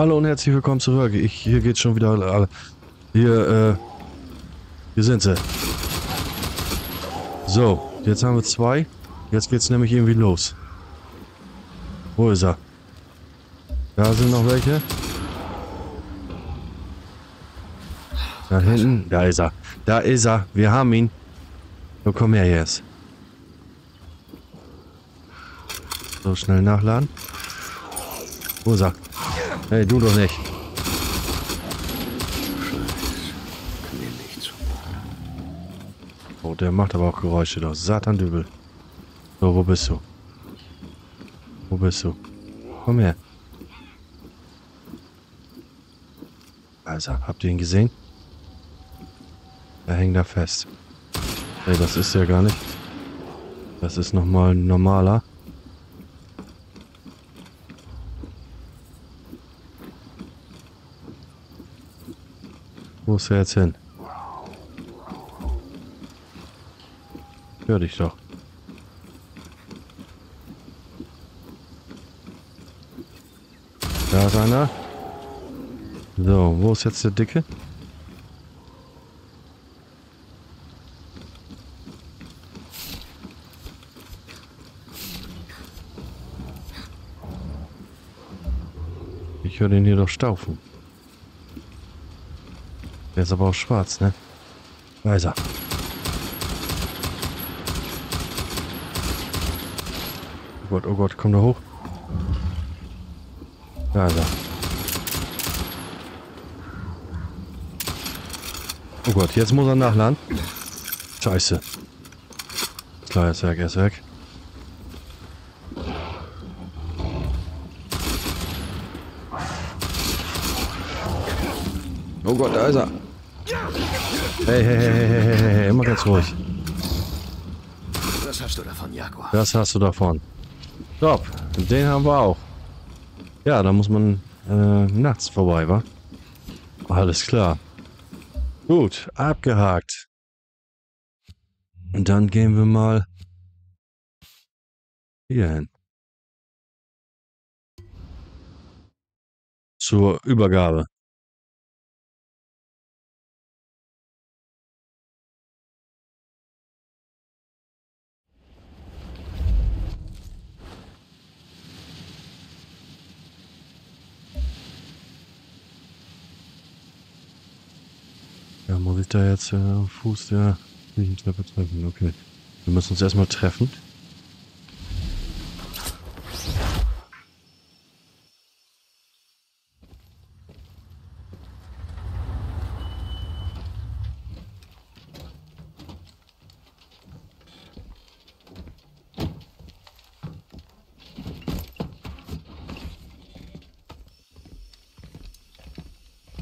Hallo und herzlich willkommen zurück. Ich, hier geht's schon wieder. alle- Hier, äh. Hier sind sie. So, jetzt haben wir zwei. Jetzt geht's nämlich irgendwie los. Wo ist er? Da sind noch welche. Da hinten. Da ist er. Da ist er. Wir haben ihn. So, komm her jetzt. So, schnell nachladen. Wo ist er? Hey, du doch nicht. Oh, der macht aber auch Geräusche da. Satan Dübel. So, wo bist du? Wo bist du? Komm her. Also, habt ihr ihn gesehen? Er hängt da fest. Ey, das ist ja gar nicht. Das ist nochmal ein normaler. Wo ist er jetzt hin? Hör dich doch. Da ist einer. So, wo ist jetzt der Dicke? Ich höre den hier doch staufen. Der ist aber auch schwarz, ne? Da ist er. Oh Gott, oh Gott, komm da hoch. Da ist er. Oh Gott, jetzt muss er nachladen. Scheiße. Klar, er ist weg, er ist weg. Oh Gott, da ist er. Hey, hey, hey, hey, hey, hey, immer ganz ruhig. Was hast du davon, Jaguar? Das hast du davon. Top, den haben wir auch. Ja, da muss man äh, nachts vorbei, wa? Alles klar. Gut, abgehakt. Und dann gehen wir mal hier hin. Zur Übergabe. Ja, da jetzt äh, am Fuß der Treppe treffen? Okay. Wir müssen uns erstmal treffen.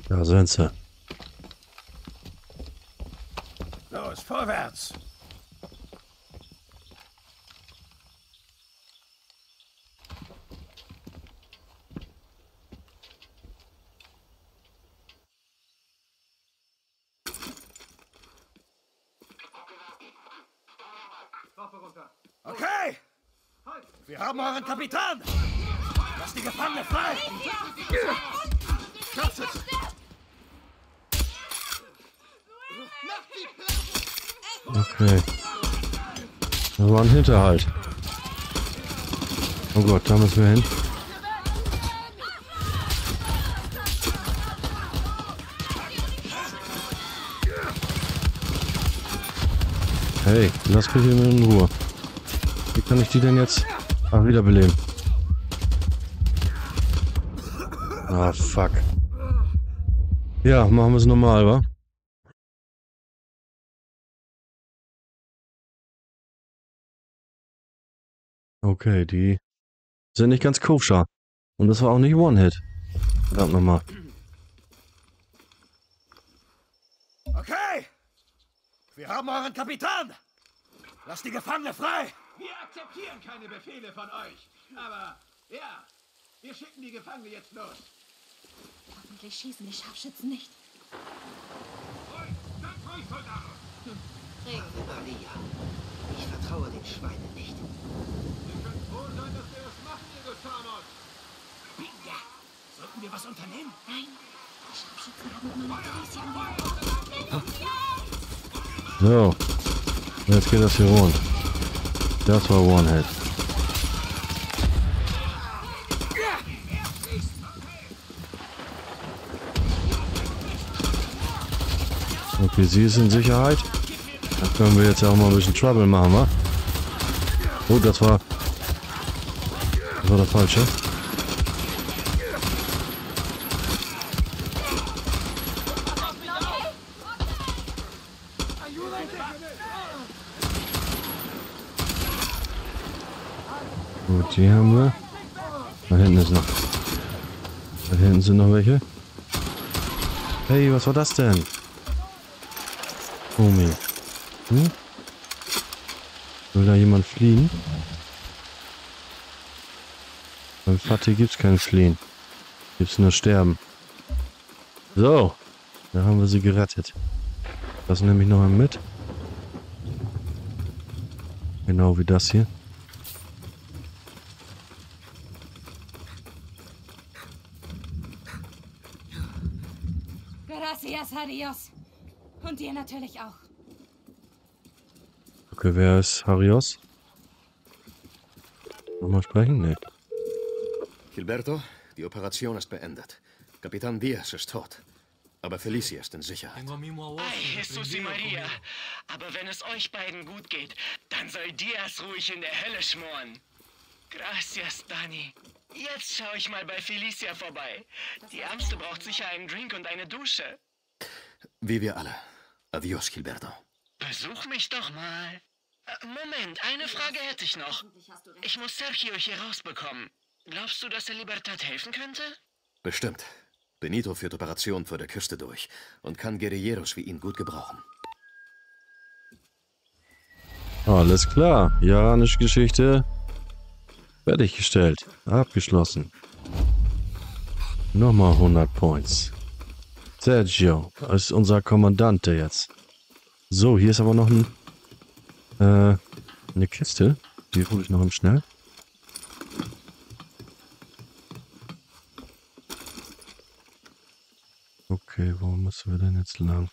Da sind sie. Los, vorwärts! Okay! Wir haben euren Kapitän! Lasst die Gefangene frei! Scharfschütze! Okay. Das war ein Hinterhalt. Oh Gott, da müssen wir hin. Hey, lass mich hier in Ruhe. Wie kann ich die denn jetzt ach, wiederbeleben? Ah, fuck. Ja, machen wir es normal, wa? Okay, die sind nicht ganz koscher. Und das war auch nicht One-Hit. Verdammt nochmal. Okay! Wir haben euren Kapitän! Lasst die Gefangene frei! Wir akzeptieren keine Befehle von euch. Aber ja, wir schicken die Gefangene jetzt los. Hoffentlich schießen die Scharfschützen nicht. Ruhig, ganz ruhig, Soldaten. Maria, ich vertraue den Schweinen nicht. Ihr könnt froh sein, dass wir das machen, ihr. Ja, so Sollten wir was unternehmen? Nein, So. Jetzt geht das hier rund. Das war One-Hit. Okay, sie ist in Sicherheit. Können wir jetzt ja auch mal ein bisschen Trouble machen, wa? Oh, das war... Das war der falsche. Gut, die haben wir. Da hinten ist noch. Da hinten sind noch welche. Hey, was war das denn? Omi. Hm? Will da jemand fliehen? Beim Fatih gibt's kein Fliehen. Gibt's nur Sterben. So. Da haben wir sie gerettet. Das nehme ich noch mal mit. Genau wie das hier. Gracias, adios. Und dir natürlich auch. Okay, wer ist Harios? Nochmal sprechen? Nee. Gilberto, die Operation ist beendet. Kapitän Diaz ist tot. Aber Felicia ist in Sicherheit. Ay, Jesus Maria. Aber wenn es euch beiden gut geht, dann soll Diaz ruhig in der Hölle schmoren. Gracias, Dani. Jetzt schau ich mal bei Felicia vorbei. Die Ärmste braucht sicher einen Drink und eine Dusche. Wie wir alle. Adios, Gilberto. Besuch mich doch mal. Äh, Moment, eine Frage hätte ich noch. Ich muss Sergio hier rausbekommen. Glaubst du, dass er Libertad helfen könnte? Bestimmt. Benito führt Operationen vor der Küste durch und kann Guerilleros wie ihn gut gebrauchen. Alles klar. Iranische Geschichte. Fertiggestellt. Abgeschlossen. Nochmal 100 Points. Sergio ist unser Kommandante jetzt. So, hier ist aber noch ein, äh, eine Kiste. Die hole ich noch im Schnell. Okay, wo müssen wir denn jetzt lang?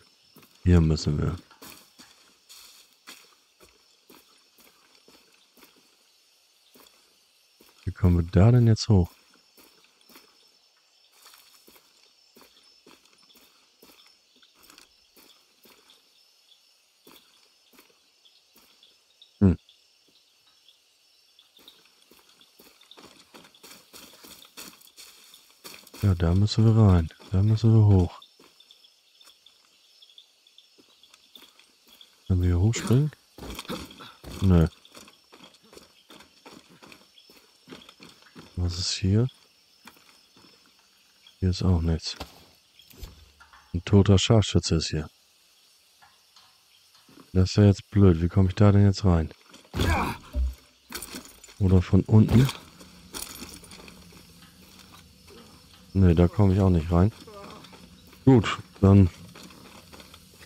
Hier müssen wir. Wie kommen wir da denn jetzt hoch? Ja, da müssen wir rein. Da müssen wir hoch. Können wir hier hochspringen? Nö. Was ist hier? Hier ist auch nichts. Ein toter Scharfschütze ist hier. Das ist ja jetzt blöd. Wie komme ich da denn jetzt rein? Oder von unten? Ne, da komme ich auch nicht rein. Gut, dann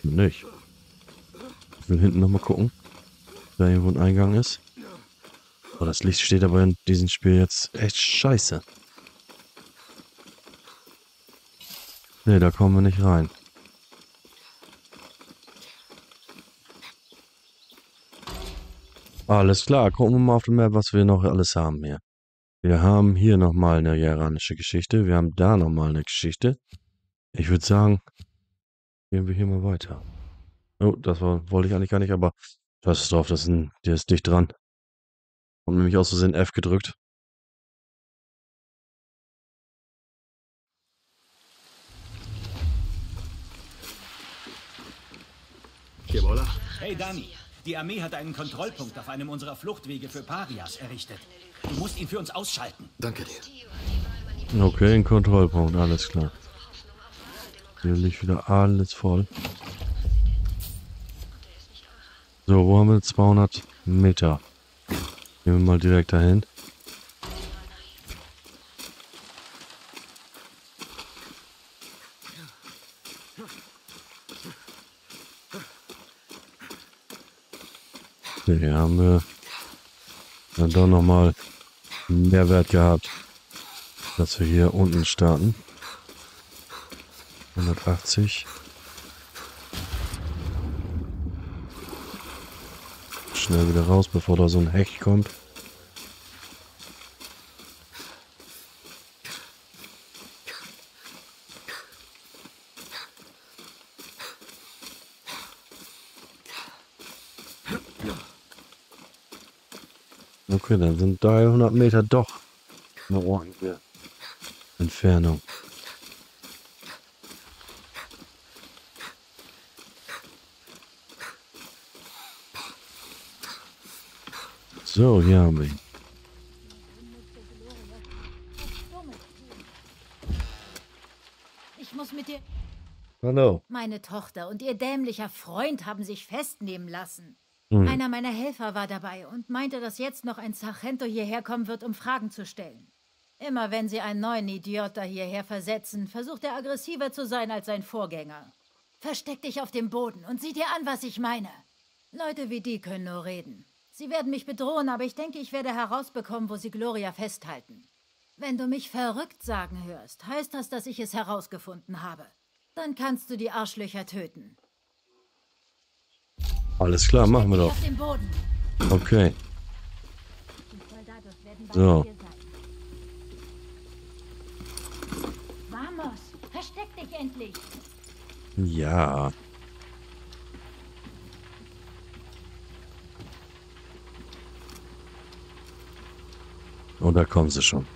nicht. Ich will hinten nochmal gucken, da irgendwo ein Eingang ist. Oh, das Licht steht aber in diesem Spiel jetzt echt scheiße. Ne, da kommen wir nicht rein. Alles klar, gucken wir mal auf dem Map, was wir noch alles haben hier. Wir haben hier nochmal eine iranische Geschichte. Wir haben da nochmal eine Geschichte. Ich würde sagen, gehen wir hier mal weiter. Oh, das war, wollte ich eigentlich gar nicht, aber das ist drauf, das ist ein, der ist dicht dran. Und nämlich aus Versehen F gedrückt. Hey Dani, die Armee hat einen Kontrollpunkt auf einem unserer Fluchtwege für Parias errichtet. Du musst ihn für uns ausschalten. Danke dir. Okay, ein Kontrollpunkt, alles klar. Hier liegt wieder alles voll. So, wo haben wir 200 Meter? Gehen wir mal direkt dahin. Okay, hier haben wir dann doch nochmal Mehrwert gehabt. Dass wir hier unten starten. 180. Schnell wieder raus, bevor da so ein Hecht kommt. Okay, dann sind 300 Meter doch eine ordentliche Entfernung. So, hier haben wir ihn. Ich muss mit dir. Hallo. Meine Tochter und ihr dämlicher Freund haben sich festnehmen lassen. Hm. Einer meiner Helfer war dabei und meinte, dass jetzt noch ein Sargento hierher kommen wird, um Fragen zu stellen. Immer wenn sie einen neuen Idiota hierher versetzen, versucht er aggressiver zu sein als sein Vorgänger. Versteck dich auf dem Boden und sieh dir an, was ich meine. Leute wie die können nur reden. Sie werden mich bedrohen, aber ich denke, ich werde herausbekommen, wo sie Gloria festhalten. Wenn du mich verrückt sagen hörst, heißt das, dass ich es herausgefunden habe. Dann kannst du die Arschlöcher töten. Alles klar, machen wir doch. Okay. So. Vamos, versteck dich endlich. Ja. Und da kommen sie schon.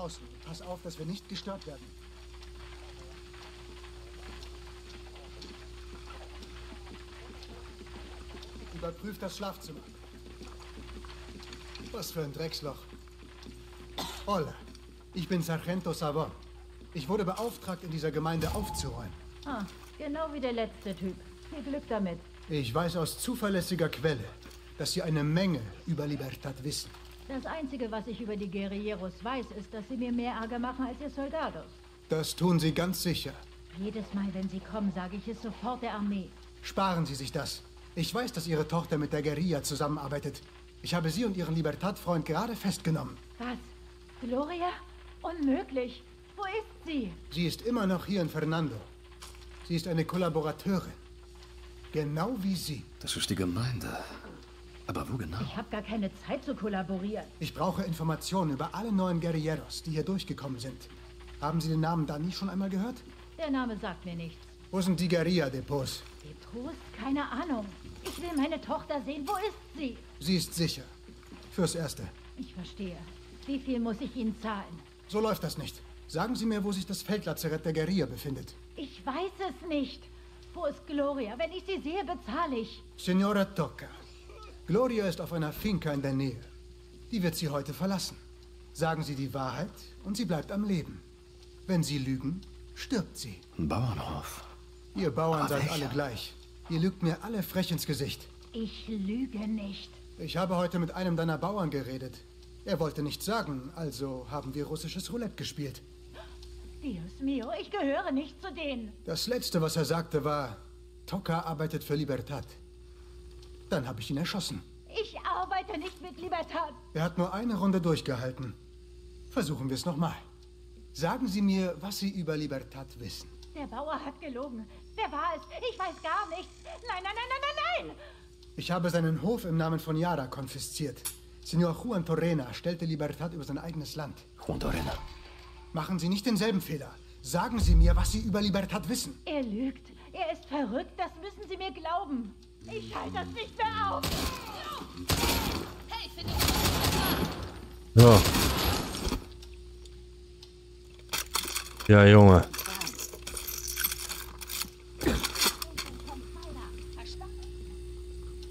Draußen. Pass auf, dass wir nicht gestört werden. Überprüf das Schlafzimmer. Was für ein Drecksloch. Hola, ich bin Sargento Savon. Ich wurde beauftragt, in dieser Gemeinde aufzuräumen. Ah, genau wie der letzte Typ. Viel Glück damit. Ich weiß aus zuverlässiger Quelle, dass Sie eine Menge über Libertad wissen. Das Einzige, was ich über die Guerilleros weiß, ist, dass sie mir mehr Ärger machen als ihr Soldados. Das tun Sie ganz sicher. Jedes Mal, wenn sie kommen, sage ich es sofort der Armee. Sparen Sie sich das. Ich weiß, dass Ihre Tochter mit der Guerilla zusammenarbeitet. Ich habe Sie und Ihren Libertad-Freund gerade festgenommen. Was? Gloria? Unmöglich. Wo ist sie? Sie ist immer noch hier in Fernando. Sie ist eine Kollaborateurin. Genau wie Sie. Das ist die Gemeinde. Aber wo genau? Ich habe gar keine Zeit zu kollaborieren. Ich brauche Informationen über alle neuen Guerilleros, die hier durchgekommen sind. Haben Sie den Namen Dani schon einmal gehört? Der Name sagt mir nichts. Wo sind die Guerilla-Depots? Depots? Keine Ahnung. Ich will meine Tochter sehen. Wo ist sie? Sie ist sicher. Fürs Erste. Ich verstehe. Wie viel muss ich Ihnen zahlen? So läuft das nicht. Sagen Sie mir, wo sich das Feldlazarett der Guerilla befindet. Ich weiß es nicht. Wo ist Gloria? Wenn ich sie sehe, bezahle ich. Signora Tocca. Gloria ist auf einer Finca in der Nähe. Die wird sie heute verlassen. Sagen Sie die Wahrheit und sie bleibt am Leben. Wenn Sie lügen, stirbt sie. Ein Bauernhof. Ihr Bauern Aber seid welcher? alle gleich. Ihr lügt mir alle frech ins Gesicht. Ich lüge nicht. Ich habe heute mit einem deiner Bauern geredet. Er wollte nichts sagen, also haben wir russisches Roulette gespielt. Dios mio, ich gehöre nicht zu denen. Das letzte, was er sagte, war, Tocca arbeitet für Libertad. Dann habe ich ihn erschossen. Ich arbeite nicht mit Libertad. Er hat nur eine Runde durchgehalten. Versuchen wir es nochmal. Sagen Sie mir, was Sie über Libertad wissen. Der Bauer hat gelogen. Wer war es? Ich weiß gar nichts. Nein, nein, nein, nein, nein, nein. Ich habe seinen Hof im Namen von Yara konfisziert. Signor Juan Torrena stellte Libertad über sein eigenes Land. Juan Torrena. Machen Sie nicht denselben Fehler. Sagen Sie mir, was Sie über Libertad wissen. Er lügt. Er ist verrückt. Das müssen Sie mir glauben. Ich halte das nicht mehr auf. Ja. Ja, Junge.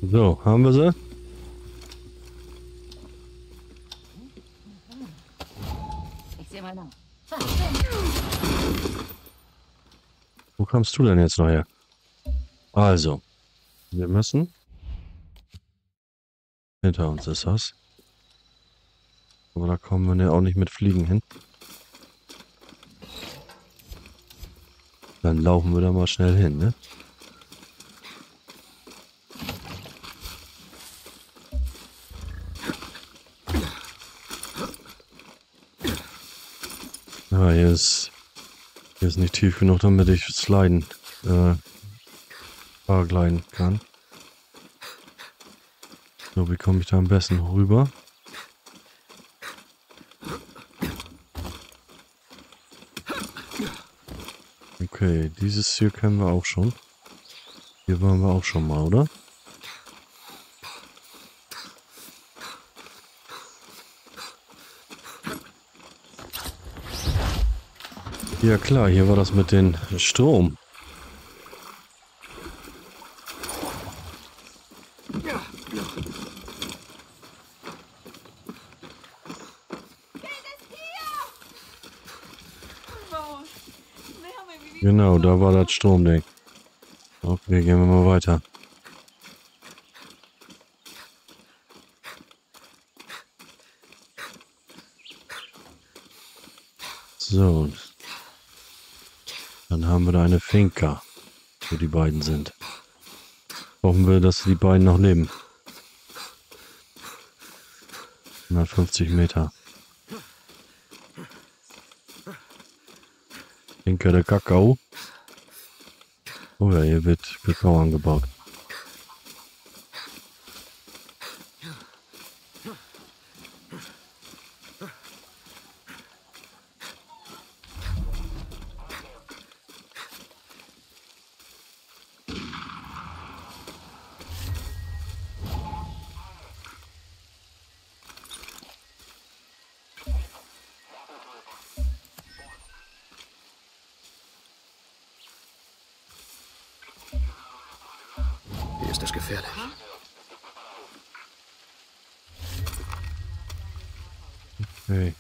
So, haben wir sie? Ich sehe mal nach. Was denn? Wo kommst du denn jetzt noch her? Also, wir müssen Hinter uns ist das. Aber da kommen wir ja auch nicht mit Fliegen hin. Dann laufen wir da mal schnell hin, ne? Ja, hier ist, hier ist nicht tief genug, damit ich sliden, äh, paragliden kann. So, wie komme ich da am besten rüber? Okay, dieses hier kennen wir auch schon. Hier waren wir auch schon mal, oder? Ja klar, hier war das mit dem Strom. Genau, da war das Stromding. Okay, gehen wir mal weiter. So. Dann haben wir da eine Finca, wo die beiden sind. Hoffen wir, dass die beiden noch leben. 150 Meter. Finca der Kakao. Oh ja, hier wird Kakao angebaut. Gefährlich. Okay.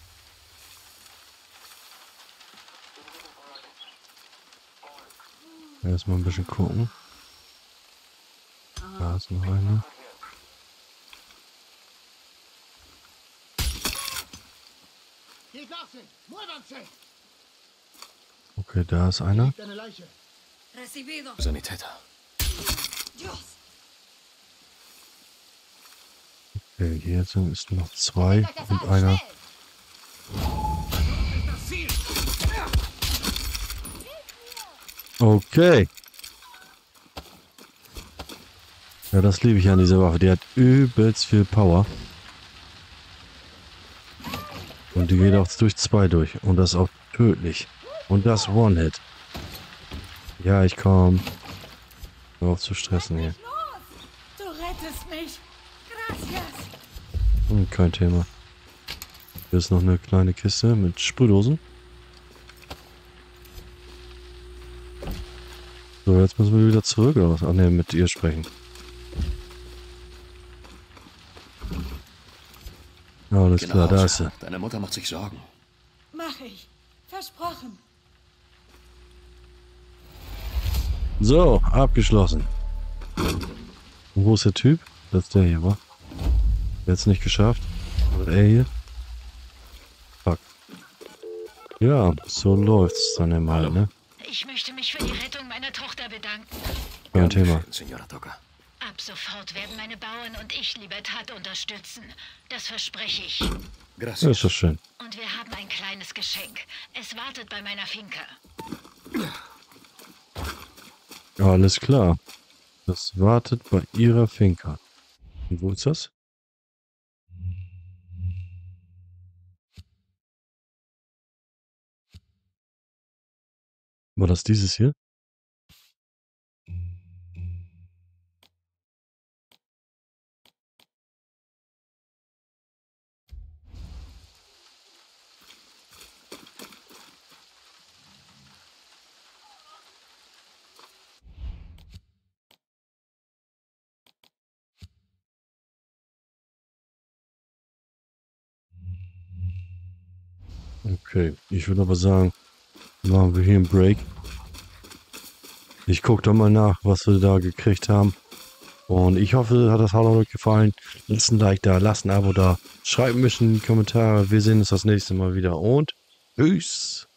Erstmal ein bisschen gucken. Da ist noch eine. Okay, da ist einer. Sanitäter. Dios. Okay, hier sind es noch zwei und einer. Okay. Ja, das liebe ich an dieser Waffe. Die hat übelst viel Power. Und die geht auch durch zwei durch. Und das auch tödlich. Und das One-Hit. Ja, ich komm. Hör auf zu stressen hier. Du rettest mich. Hm, kein Thema. Hier ist noch eine kleine Kiste mit Sprühdosen. So, jetzt müssen wir wieder zurück oder was? Ach ne, mit ihr sprechen. Alles Geh nach klar, da ist sie. Deine Mutter macht sich Sorgen. Mach ich. Versprochen. So, abgeschlossen. Und wo ist der Typ? Das ist der hier, wa? Jetzt nicht geschafft. Oder er hier? Fuck. Ja, so läuft's dann immer halt, ne? Ich möchte mich für die Rettung meiner Tochter bedanken. Kein Thema. Ab sofort werden meine Bauern und ich Libertad unterstützen. Das verspreche ich. Gracias. ist doch schön. Und wir haben ein kleines Geschenk. Es wartet bei meiner Finca. Ja, alles klar. Das wartet bei ihrer Finca. Und wo ist das? War das dieses hier? Okay, ich würde aber sagen, machen wir hier einen Break. Ich gucke doch mal nach, was wir da gekriegt haben. Und ich hoffe, hat das Hallo euch gefallen. Lasst ein Like da, lasst ein Abo da. Schreibt bisschen in die Kommentare. Wir sehen uns das nächste Mal wieder und tschüss.